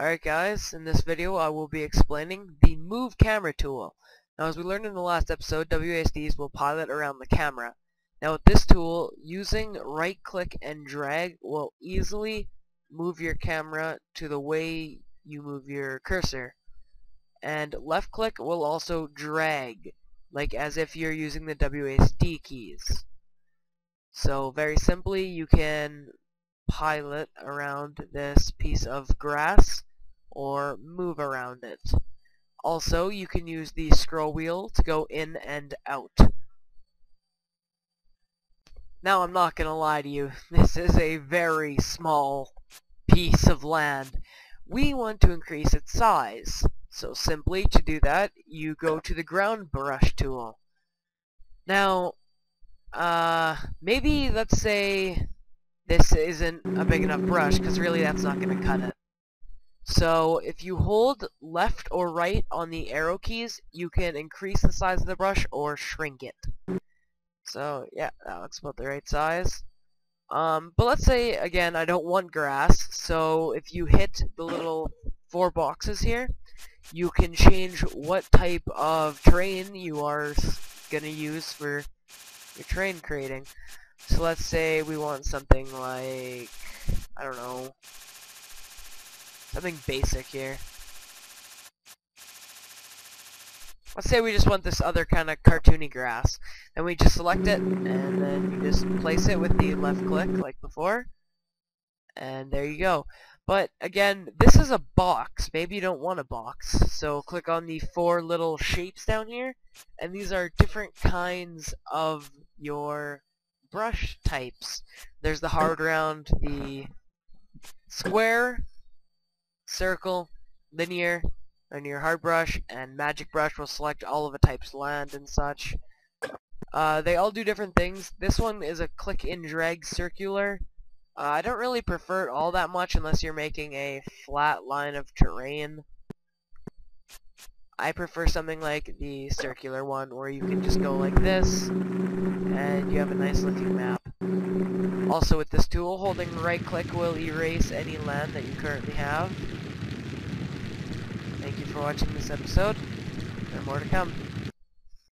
Alright guys, in this video I will be explaining the Move Camera tool. Now as we learned in the last episode, WASDs will pilot around the camera. Now with this tool, using right click and drag will easily move your camera to the way you move your cursor. And left click will also drag, like as if you're using the WASD keys. So very simply you can pilot around this piece of grass or move around it. Also, you can use the scroll wheel to go in and out. Now, I'm not going to lie to you, this is a very small piece of land. We want to increase its size. So simply, to do that, you go to the ground brush tool. Now, uh, maybe, let's say, this isn't a big enough brush, because really that's not going to cut it. So if you hold left or right on the arrow keys, you can increase the size of the brush or shrink it. So yeah, that looks about the right size. Um, but let's say, again, I don't want grass, so if you hit the little four boxes here, you can change what type of terrain you are going to use for your terrain creating. So let's say we want something like, I don't know, something basic here. Let's say we just want this other kind of cartoony grass. And we just select it, and then you just place it with the left click like before. And there you go. But again, this is a box. Maybe you don't want a box. So click on the four little shapes down here. And these are different kinds of your brush types. There's the hard round, the square, circle, linear, linear hard brush, and magic brush will select all of the types land and such. Uh, they all do different things. This one is a click and drag circular. Uh, I don't really prefer it all that much unless you're making a flat line of terrain. I prefer something like the circular one where you can just go like this and you have a nice looking map. Also with this tool, holding right click will erase any land that you currently have. Thank you for watching this episode. There are more to come.